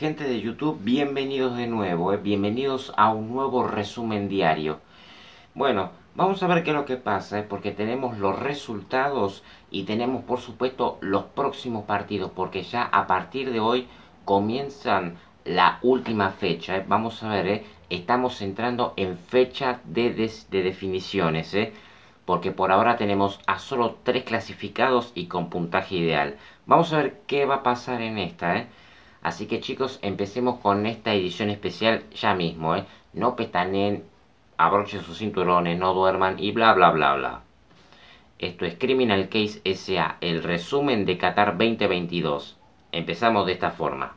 Gente de YouTube, bienvenidos de nuevo, eh. bienvenidos a un nuevo resumen diario. Bueno, vamos a ver qué es lo que pasa, eh, porque tenemos los resultados y tenemos por supuesto los próximos partidos, porque ya a partir de hoy comienzan la última fecha. Eh. Vamos a ver, estamos entrando en fecha de, de definiciones, porque por ahora tenemos a solo tres clasificados y con puntaje ideal. Vamos a ver qué va a pasar en esta, ¿eh? Así que chicos, empecemos con esta edición especial ya mismo, ¿eh? No pestaneen, abrochen sus cinturones, no duerman y bla bla bla bla. Esto es Criminal Case SA, el resumen de Qatar 2022. Empezamos de esta forma.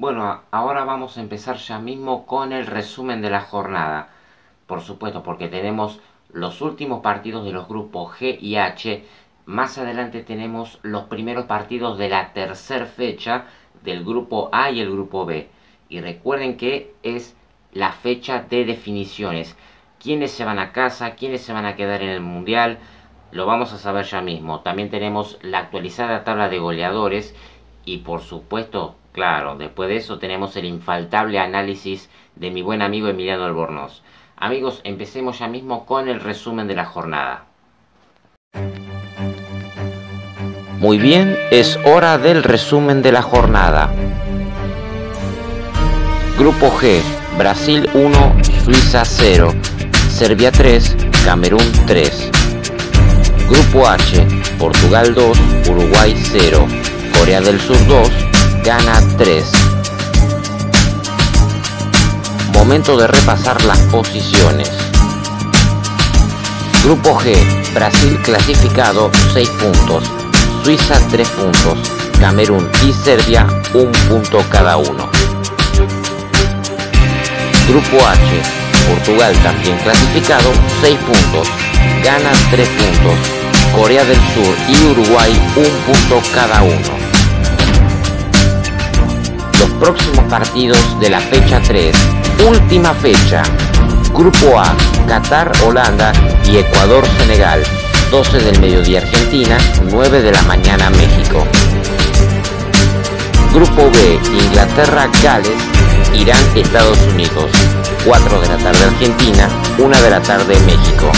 Bueno, ahora vamos a empezar ya mismo con el resumen de la jornada. Por supuesto, porque tenemos los últimos partidos de los grupos G y H. Más adelante tenemos los primeros partidos de la tercera fecha del grupo A y el grupo B. Y recuerden que es la fecha de definiciones. Quiénes se van a casa, quiénes se van a quedar en el mundial, lo vamos a saber ya mismo. También tenemos la actualizada tabla de goleadores y por supuesto Claro, después de eso tenemos el infaltable análisis de mi buen amigo Emiliano Albornoz. Amigos, empecemos ya mismo con el resumen de la jornada. Muy bien, es hora del resumen de la jornada. Grupo G, Brasil 1, Suiza 0, Serbia 3, Camerún 3. Grupo H, Portugal 2, Uruguay 0, Corea del Sur 2, gana 3. Momento de repasar las posiciones. Grupo G, Brasil clasificado 6 puntos, Suiza 3 puntos, Camerún y Serbia 1 punto cada uno. Grupo H, Portugal también clasificado 6 puntos, gana 3 puntos, Corea del Sur y Uruguay 1 punto cada uno próximos partidos de la fecha 3, última fecha. Grupo A, Qatar, Holanda y Ecuador, Senegal. 12 del mediodía Argentina, 9 de la mañana México. Grupo B, Inglaterra, Gales, Irán, Estados Unidos. 4 de la tarde Argentina, 1 de la tarde México.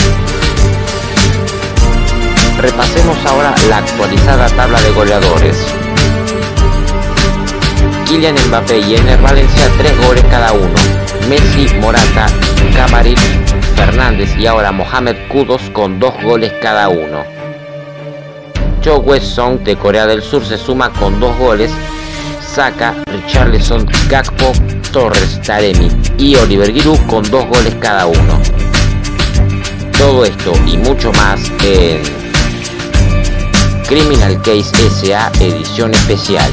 Repasemos ahora la actualizada tabla de goleadores. Kylian Mbappé y Ener Valencia tres goles cada uno. Messi, Morata, Camarín, Fernández y ahora Mohamed Kudos con dos goles cada uno. Cho West-song de Corea del Sur se suma con dos goles. Saka, Richarlison, Gakpo, Torres, Taremi y Oliver Giroud con dos goles cada uno. Todo esto y mucho más en Criminal Case SA edición especial.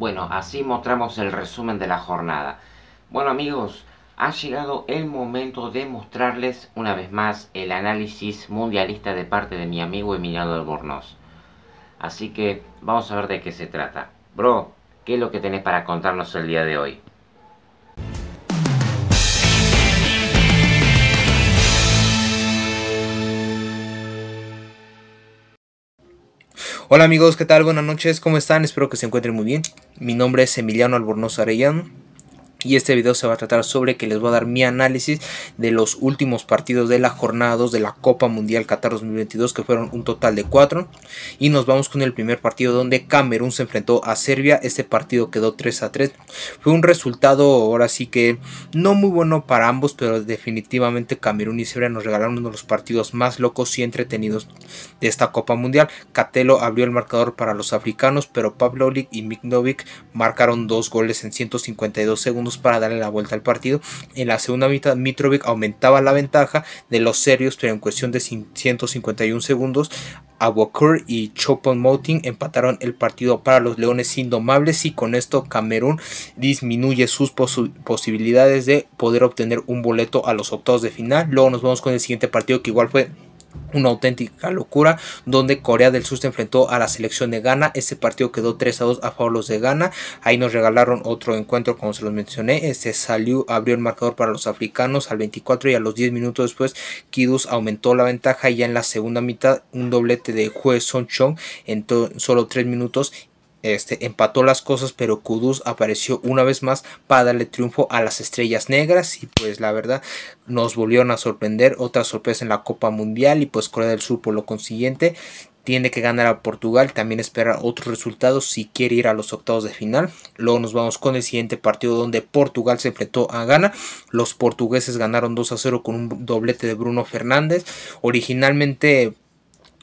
Bueno, así mostramos el resumen de la jornada. Bueno amigos, ha llegado el momento de mostrarles una vez más el análisis mundialista de parte de mi amigo Emiliano Albornoz. Así que vamos a ver de qué se trata. Bro, ¿qué es lo que tenés para contarnos el día de hoy? Hola amigos, ¿qué tal? Buenas noches, ¿cómo están? Espero que se encuentren muy bien. Mi nombre es Emiliano Albornoz Arellano y este video se va a tratar sobre que les voy a dar mi análisis de los últimos partidos de la jornada 2 de la Copa Mundial Qatar 2022 que fueron un total de 4 y nos vamos con el primer partido donde Camerún se enfrentó a Serbia. Este partido quedó 3 a 3 fue un resultado ahora sí que no muy bueno para ambos pero definitivamente Camerún y Serbia nos regalaron uno de los partidos más locos y entretenidos de esta Copa Mundial. Catelo abrió el marcador para los africanos pero Pavlovic y Miknovic marcaron dos goles en 152 segundos para darle la vuelta al partido. En la segunda mitad Mitrovic aumentaba la ventaja de los serios, pero en cuestión de 151 segundos Abokur y Chopin Moting empataron el partido para los Leones Indomables y con esto Camerún disminuye sus posibilidades de poder obtener un boleto a los octavos de final. Luego nos vamos con el siguiente partido que igual fue una auténtica locura donde Corea del Sur se enfrentó a la selección de Ghana. Ese partido quedó 3 a 2 a favor los de Ghana. Ahí nos regalaron otro encuentro como se los mencioné. Este salió abrió el marcador para los africanos al 24 y a los 10 minutos después Kidus aumentó la ventaja y ya en la segunda mitad un doblete de Hue Son Chong en solo 3 minutos este, empató las cosas, pero Kudus apareció una vez más para darle triunfo a las estrellas negras y pues la verdad nos volvieron a sorprender, otra sorpresa en la Copa Mundial y pues Corea del Sur por lo consiguiente tiene que ganar a Portugal, también esperar otros resultados si quiere ir a los octavos de final. Luego nos vamos con el siguiente partido donde Portugal se enfrentó a Ghana. Los portugueses ganaron 2 a 0 con un doblete de Bruno Fernández. Originalmente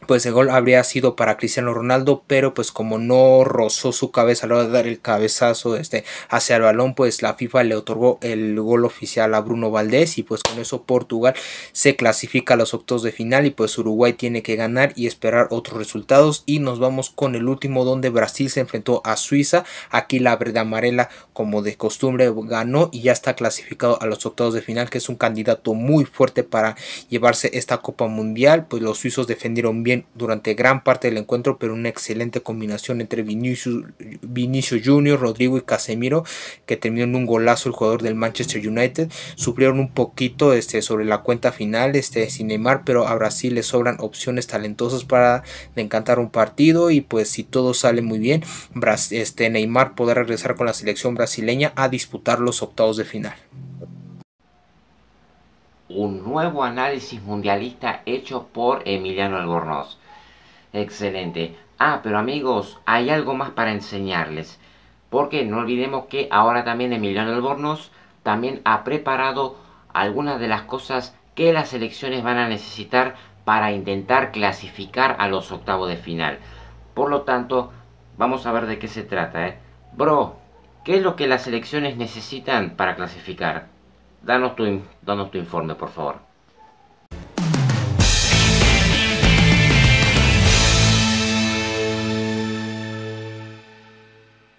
pues el gol habría sido para Cristiano Ronaldo, pero pues como no rozó su cabeza a la hora de dar el cabezazo este, hacia el balón, pues la FIFA le otorgó el gol oficial a Bruno Valdés y pues con eso Portugal se clasifica a los octavos de final y pues Uruguay tiene que ganar y esperar otros resultados. Y nos vamos con el último donde Brasil se enfrentó a Suiza, aquí la verde amarela como de costumbre ganó y ya está clasificado a los octavos de final que es un candidato muy fuerte para llevarse esta Copa Mundial, pues los suizos defendieron bien durante gran parte del encuentro, pero una excelente combinación entre Vinicius, Vinicius Junior, Rodrigo y Casemiro, que terminó en un golazo el jugador del Manchester United. Sufrieron un poquito este, sobre la cuenta final este, sin Neymar, pero a Brasil le sobran opciones talentosas para encantar un partido y pues si todo sale muy bien, este, Neymar podrá regresar con la selección brasileña a disputar los octavos de final un nuevo análisis mundialista hecho por Emiliano Albornoz. Excelente. Ah, pero amigos, hay algo más para enseñarles. Porque no olvidemos que ahora también Emiliano Albornoz también ha preparado algunas de las cosas que las selecciones van a necesitar para intentar clasificar a los octavos de final. Por lo tanto, vamos a ver de qué se trata. ¿eh? Bro, ¿qué es lo que las selecciones necesitan para clasificar? Danos tu, danos tu informe, por favor.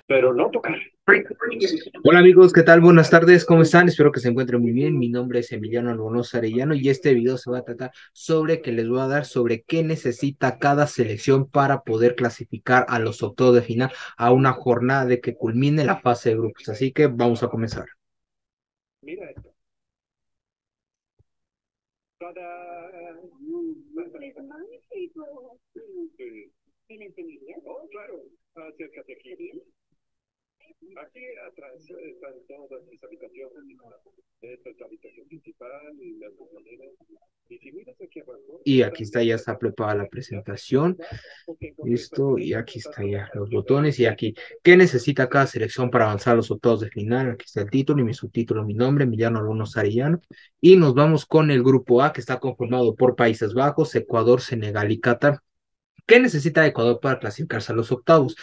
Pero no tocar. Hola amigos, ¿qué tal? Buenas tardes, ¿cómo están? Espero que se encuentren muy bien. Mi nombre es Emiliano Albonoz Arellano y este video se va a tratar sobre que les voy a dar sobre qué necesita cada selección para poder clasificar a los octavos de final a una jornada de que culmine la fase de grupos. Así que vamos a comenzar. Mira esto. Para... Es magnífico. Sí. ¿Me enseñarías? Oh, claro. Acércate están todas habitaciones. Esta es la habitación principal y las maneras. Y si miras aquí abajo. Y aquí está, ya está preparada la presentación. Listo. Y aquí está ya los botones. Y aquí, ¿qué necesita cada selección para avanzar a los octavos de final? Aquí está el título y mi subtítulo, mi nombre, Emiliano Albono Sarillano. Y nos vamos con el grupo A, que está conformado por Países Bajos, Ecuador, Senegal y Qatar. ¿Qué necesita Ecuador para clasificarse a los octavos?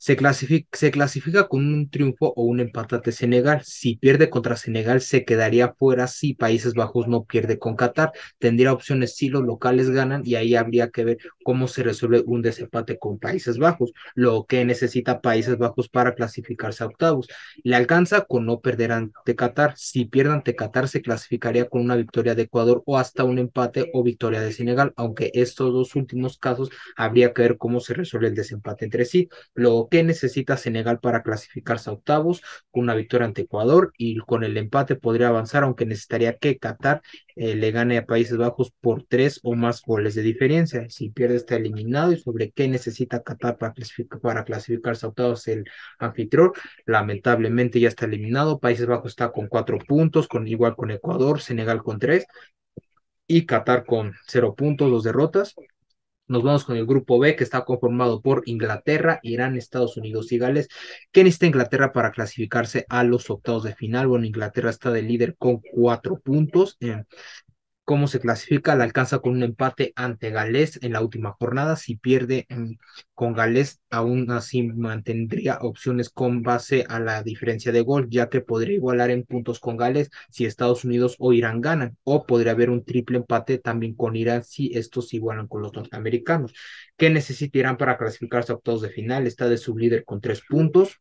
Se clasifica, se clasifica con un triunfo o un empate ante Senegal. Si pierde contra Senegal, se quedaría fuera si Países Bajos no pierde con Qatar. Tendría opciones si los locales ganan y ahí habría que ver cómo se resuelve un desempate con Países Bajos, lo que necesita Países Bajos para clasificarse a octavos. Le alcanza con no perder ante Qatar. Si pierde ante Qatar, se clasificaría con una victoria de Ecuador o hasta un empate o victoria de Senegal, aunque estos dos últimos casos habría que ver cómo se resuelve el desempate entre sí. ¿Qué necesita Senegal para clasificarse a octavos? Con una victoria ante Ecuador y con el empate podría avanzar, aunque necesitaría que Qatar eh, le gane a Países Bajos por tres o más goles de diferencia. Si pierde está eliminado y sobre qué necesita Qatar para, para clasificarse a octavos el anfitrión, lamentablemente ya está eliminado. Países Bajos está con cuatro puntos, con igual con Ecuador, Senegal con tres y Qatar con cero puntos, dos derrotas. Nos vamos con el grupo B, que está conformado por Inglaterra, Irán, Estados Unidos y Gales. ¿Qué necesita Inglaterra para clasificarse a los octavos de final? Bueno, Inglaterra está de líder con cuatro puntos. ¿Cómo se clasifica? La alcanza con un empate ante Gales en la última jornada. Si pierde con Gales, aún así mantendría opciones con base a la diferencia de gol, ya que podría igualar en puntos con Gales si Estados Unidos o Irán ganan, o podría haber un triple empate también con Irán si estos igualan con los norteamericanos. ¿Qué necesitarán para clasificarse a octavos de final? Está de sublíder con tres puntos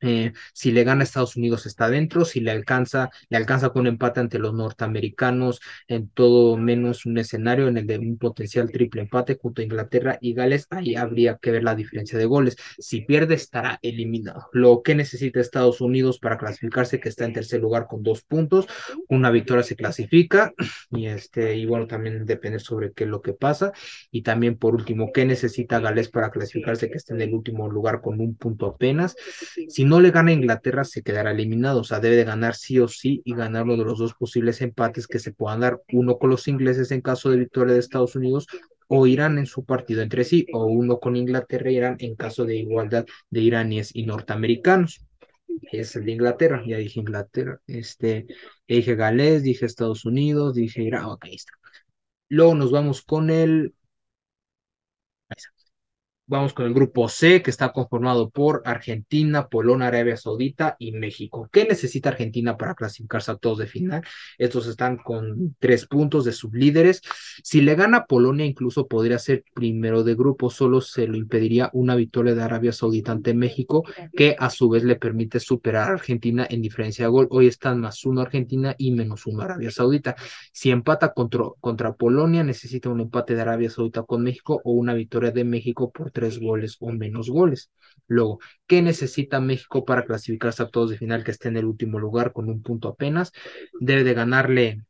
eh, si le gana a Estados Unidos está dentro, si le alcanza, le alcanza con un empate ante los norteamericanos en todo menos un escenario en el de un potencial triple empate junto a Inglaterra y Gales, ahí habría que ver la diferencia de goles. Si pierde estará eliminado. Lo que necesita Estados Unidos para clasificarse, que está en tercer lugar con dos puntos, una victoria se clasifica y este, y bueno, también depende sobre qué es lo que pasa. Y también por último, ¿qué necesita Gales para clasificarse, que está en el último lugar con un punto apenas? Si no le gana a Inglaterra, se quedará eliminado. O sea, debe de ganar sí o sí y ganar uno de los dos posibles empates que se puedan dar. Uno con los ingleses en caso de victoria de Estados Unidos o Irán en su partido entre sí, o uno con Inglaterra y Irán en caso de igualdad de iraníes y norteamericanos. Es el de Inglaterra, ya dije Inglaterra, este, dije Gales, dije Estados Unidos, dije Irán, ok, está. Luego nos vamos con el Vamos con el grupo C, que está conformado por Argentina, Polonia, Arabia Saudita y México. ¿Qué necesita Argentina para clasificarse a todos de final? Estos están con tres puntos de sublíderes. Si le gana Polonia, incluso podría ser primero de grupo, solo se lo impediría una victoria de Arabia Saudita ante México, que a su vez le permite superar a Argentina en diferencia de gol. Hoy están más uno Argentina y menos uno Arabia Saudita. Si empata contra, contra Polonia, necesita un empate de Arabia Saudita con México o una victoria de México por tres goles o menos goles. Luego, ¿qué necesita México para clasificarse a todos de final que esté en el último lugar con un punto apenas? Debe de ganarle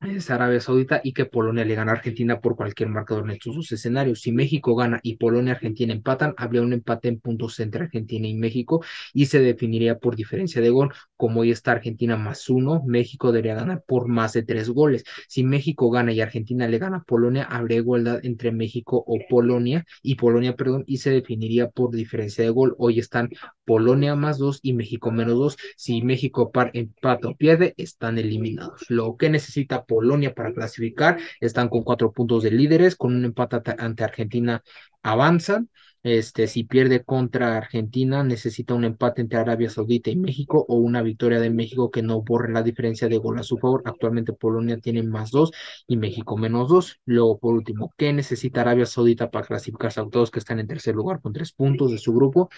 es Arabia Saudita y que Polonia le gana a Argentina por cualquier marcador en estos dos escenarios. Si México gana y Polonia y Argentina empatan, habría un empate en puntos entre Argentina y México y se definiría por diferencia de gol. Como hoy está Argentina más uno, México debería ganar por más de tres goles. Si México gana y Argentina le gana a Polonia, habría igualdad entre México o Polonia y Polonia, perdón, y se definiría por diferencia de gol. Hoy están Polonia más dos y México menos dos. Si México empata o pierde, están eliminados. Lo que necesita Polonia para clasificar, están con cuatro puntos de líderes, con un empate ante Argentina avanzan. Este, si pierde contra Argentina, necesita un empate entre Arabia Saudita y México o una victoria de México que no borre la diferencia de gol a su favor. Actualmente Polonia tiene más dos y México menos dos. Luego, por último, ¿qué necesita Arabia Saudita para clasificarse a todos que están en tercer lugar con tres puntos de su grupo?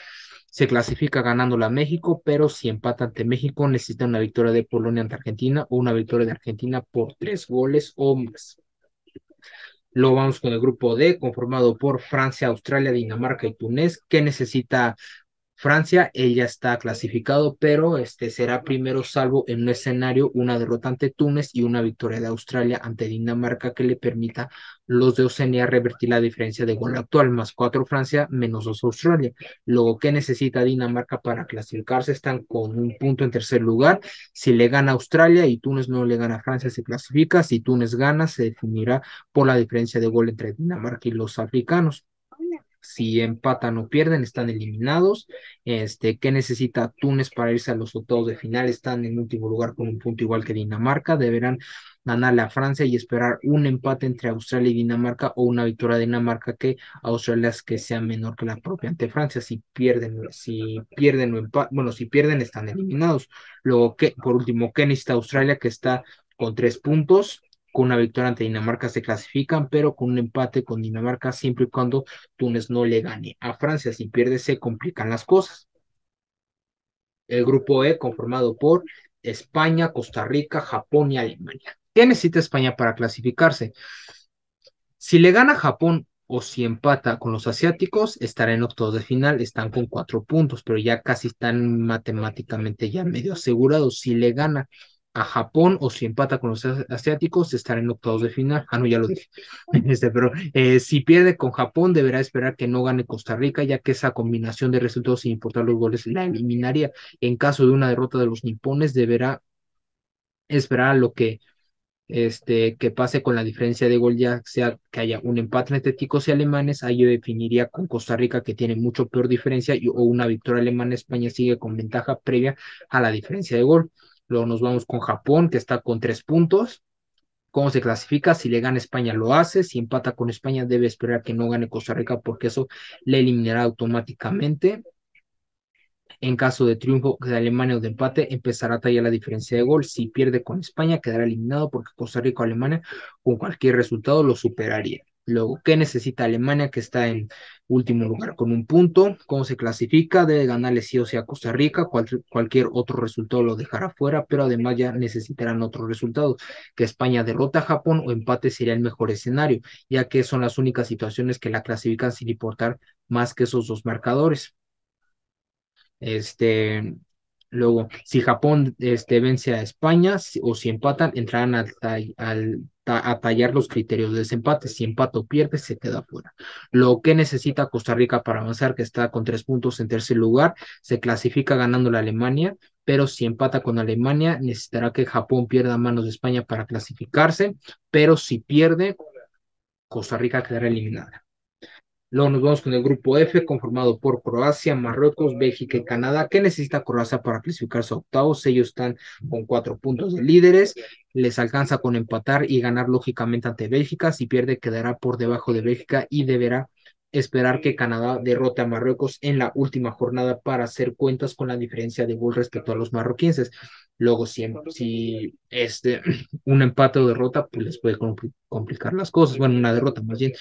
Se clasifica ganándola a México, pero si empata ante México necesita una victoria de Polonia ante Argentina o una victoria de Argentina por tres goles o más. Luego vamos con el grupo D, conformado por Francia, Australia, Dinamarca y Túnez, que necesita Francia, ella está clasificado, pero este será primero salvo en un escenario una derrota ante Túnez y una victoria de Australia ante Dinamarca que le permita los de Oceanía revertir la diferencia de gol actual, más cuatro Francia, menos dos Australia. Luego, ¿qué necesita Dinamarca para clasificarse? Están con un punto en tercer lugar. Si le gana Australia y Túnez no le gana a Francia, se clasifica. Si Túnez gana, se definirá por la diferencia de gol entre Dinamarca y los africanos si empatan o pierden, están eliminados. Este, ¿Qué necesita Túnez para irse a los octavos de final? Están en último lugar con un punto igual que Dinamarca. Deberán ganarle a Francia y esperar un empate entre Australia y Dinamarca o una victoria de Dinamarca que Australia es que sea menor que la propia ante Francia. Si pierden, si pierden o empatan, bueno, si pierden, están eliminados. Luego, ¿qué? por último, ¿qué necesita Australia? Que está con tres puntos con una victoria ante Dinamarca se clasifican, pero con un empate con Dinamarca siempre y cuando Túnez no le gane a Francia. Si pierde, se complican las cosas. El grupo E, conformado por España, Costa Rica, Japón y Alemania. ¿Qué necesita España para clasificarse? Si le gana Japón o si empata con los asiáticos, estará en octavos de final, están con cuatro puntos, pero ya casi están matemáticamente ya medio asegurados. Si le gana a Japón o si empata con los asiáticos estará en octavos de final. Ah, no, ya lo dije. Este, pero eh, si pierde con Japón deberá esperar que no gane Costa Rica, ya que esa combinación de resultados sin importar los goles la eliminaría. En caso de una derrota de los nipones deberá esperar a lo que este, que pase con la diferencia de gol, ya sea que haya un empate entre ticos y alemanes, ahí yo definiría con Costa Rica que tiene mucho peor diferencia y, o una victoria alemana, España sigue con ventaja previa a la diferencia de gol. Luego nos vamos con Japón, que está con tres puntos. ¿Cómo se clasifica? Si le gana España lo hace, si empata con España debe esperar que no gane Costa Rica porque eso le eliminará automáticamente. En caso de triunfo de Alemania o de empate, empezará a tallar la diferencia de gol. Si pierde con España, quedará eliminado porque Costa Rica o Alemania con cualquier resultado lo superaría. Luego, ¿qué necesita Alemania que está en último lugar con un punto? ¿Cómo se clasifica? Debe ganarle sí o sí a Costa Rica. cualquier otro resultado lo dejará fuera, pero además ya necesitarán otro resultado. Que España derrota a Japón o empate sería el mejor escenario, ya que son las únicas situaciones que la clasifican sin importar más que esos dos marcadores. Este, luego, si Japón este, vence a España o si empatan, entrarán al a tallar los criterios de desempate. Si empata o pierde, se queda fuera. Lo que necesita Costa Rica para avanzar, que está con tres puntos en tercer lugar, se clasifica ganando la Alemania, pero si empata con Alemania, necesitará que Japón pierda manos de España para clasificarse, pero si pierde, Costa Rica quedará eliminada. Luego nos vamos con el grupo F, conformado por Croacia, Marruecos, Bélgica y Canadá. ¿Qué necesita Croacia para clasificarse a octavos? Ellos están con cuatro puntos de líderes. Les alcanza con empatar y ganar lógicamente ante Bélgica. Si pierde, quedará por debajo de Bélgica y deberá esperar que Canadá derrote a Marruecos en la última jornada para hacer cuentas con la diferencia de gol respecto a los marroquíes. Luego, si, si este, un empate o derrota, pues les puede complicar las cosas. Bueno, una derrota más bien.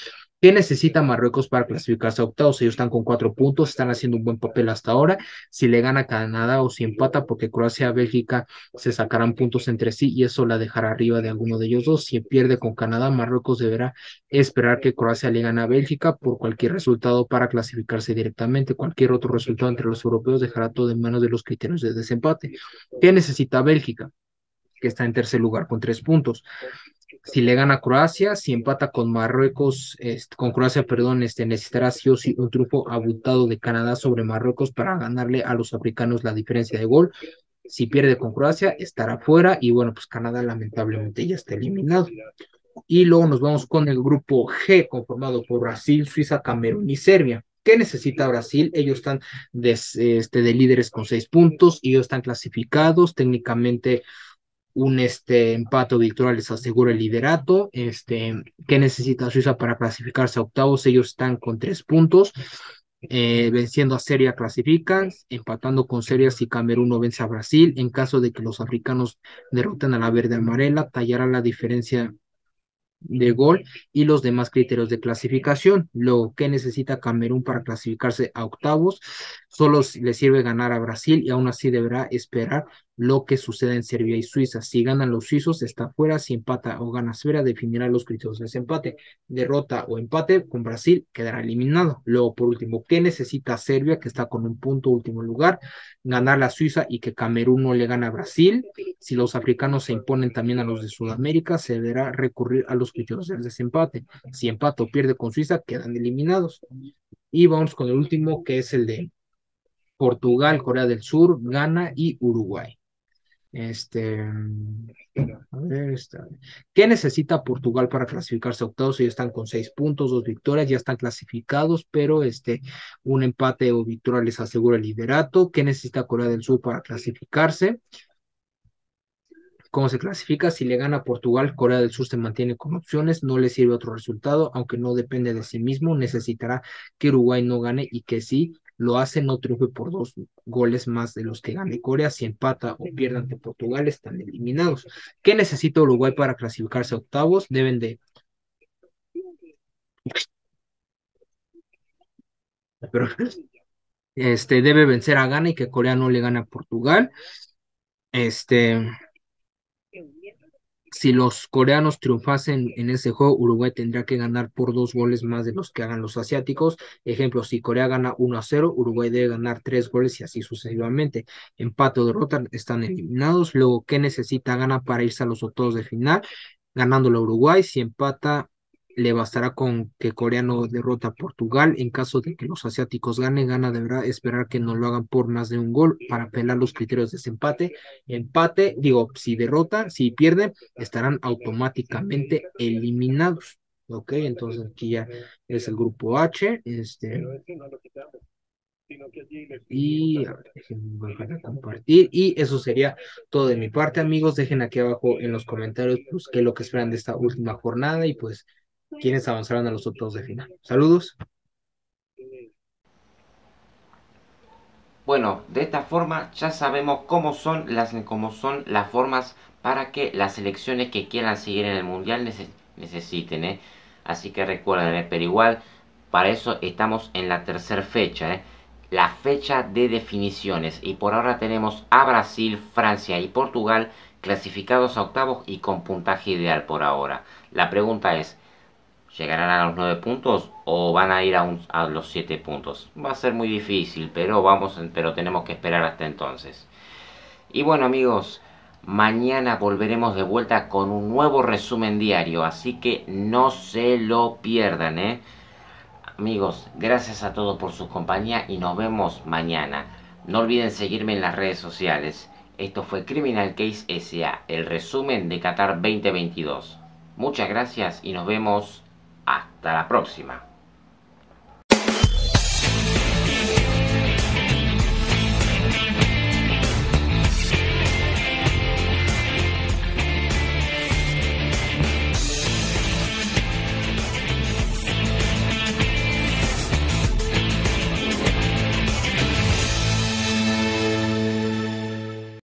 ¿Qué necesita Marruecos para clasificarse a octavos? Ellos están con cuatro puntos, están haciendo un buen papel hasta ahora. Si le gana Canadá o si empata, porque Croacia Bélgica se sacarán puntos entre sí y eso la dejará arriba de alguno de ellos dos. Si pierde con Canadá, Marruecos deberá esperar que Croacia le gane a Bélgica por cualquier resultado para clasificarse directamente. Cualquier otro resultado entre los europeos dejará todo en manos de los criterios de desempate. ¿Qué necesita Bélgica? que está en tercer lugar con tres puntos si le gana Croacia, si empata con Marruecos, este, con Croacia, perdón, este, necesitará sí o sí un triunfo abultado de Canadá sobre Marruecos para ganarle a los africanos la diferencia de gol. Si pierde con Croacia, estará fuera y bueno, pues Canadá lamentablemente ya está eliminado. Y luego nos vamos con el grupo G, conformado por Brasil, Suiza, Camerún y Serbia. ¿Qué necesita Brasil? Ellos están de, este, de líderes con seis puntos, ellos están clasificados, técnicamente un este, empate o victoria les asegura el liderato. Este, ¿Qué necesita Suiza para clasificarse a octavos? Ellos están con tres puntos. Eh, venciendo a Serbia clasifican, empatando con Serbia si Camerún no vence a Brasil. En caso de que los africanos derroten a la verde amarela, tallará la diferencia de gol y los demás criterios de clasificación. Lo que necesita Camerún para clasificarse a octavos, solo le sirve ganar a Brasil y aún así deberá esperar lo que suceda en Serbia y Suiza. Si ganan los suizos, está fuera. Si empata o gana Serbia, definirá los criterios de desempate. Derrota o empate con Brasil, quedará eliminado. Luego, por último, ¿qué necesita Serbia, que está con un punto último lugar? Ganar la Suiza y que Camerún no le gane a Brasil. Si los africanos se imponen también a los de Sudamérica, se deberá recurrir a los criterios de desempate. Si empata o pierde con Suiza, quedan eliminados. Y vamos con el último, que es el de Portugal, Corea del Sur, Ghana y Uruguay. Este, a ver, ¿Qué necesita Portugal para clasificarse a octavos? Ellos están con seis puntos, dos victorias, ya están clasificados, pero este, un empate o victoria les asegura el liderato. ¿Qué necesita Corea del Sur para clasificarse? ¿Cómo se clasifica? Si le gana Portugal, Corea del Sur se mantiene con opciones, no le sirve otro resultado, aunque no depende de sí mismo, necesitará que Uruguay no gane y que sí lo hace, no triunfe por dos goles más de los que gane Corea. Si empata o pierde ante Portugal, están eliminados. ¿Qué necesita Uruguay para clasificarse a octavos? Deben de. Pero, este debe vencer a Ghana y que Corea no le gane a Portugal. Este si los coreanos triunfasen en ese juego, Uruguay tendría que ganar por dos goles más de los que hagan los asiáticos. Ejemplo, si Corea gana 1 a 0, Uruguay debe ganar tres goles y así sucesivamente. Empate o derrota están eliminados. Luego, ¿qué necesita gana para irse a los octavos de final? Ganando la Uruguay, si empata le bastará con que Corea no derrota a Portugal. En caso de que los asiáticos ganen, gana deberá esperar que no lo hagan por más de un gol para apelar los criterios de desempate. Empate, digo, si derrotan, si pierden, estarán automáticamente eliminados. Ok, entonces aquí ya es el grupo H. Este, Y compartir. Y eso sería todo de mi parte, amigos. Dejen aquí abajo en los comentarios pues, qué es lo que esperan de esta última jornada y pues quiénes avanzarán a los otros de final. Saludos. Bueno, de esta forma ya sabemos cómo son las, cómo son las formas para que las selecciones que quieran seguir en el mundial necesiten. ¿eh? Así que recuerden, ¿eh? pero igual para eso estamos en la tercera fecha. ¿eh? la fecha de definiciones y por ahora tenemos a Brasil, Francia y Portugal clasificados a octavos y con puntaje ideal por ahora. La pregunta es, ¿llegarán a los 9 puntos o van a ir a, los 7 puntos? Va a ser muy difícil, pero, vamos, pero tenemos que esperar hasta entonces. Y bueno amigos, mañana volveremos de vuelta con un nuevo resumen diario, así que no se lo pierdan, ¿eh? Amigos, gracias a todos por su compañía y nos vemos mañana. No olviden seguirme en las redes sociales. Esto fue Criminal Case SA, el resumen de Qatar 2022. Muchas gracias y nos vemos hasta la próxima.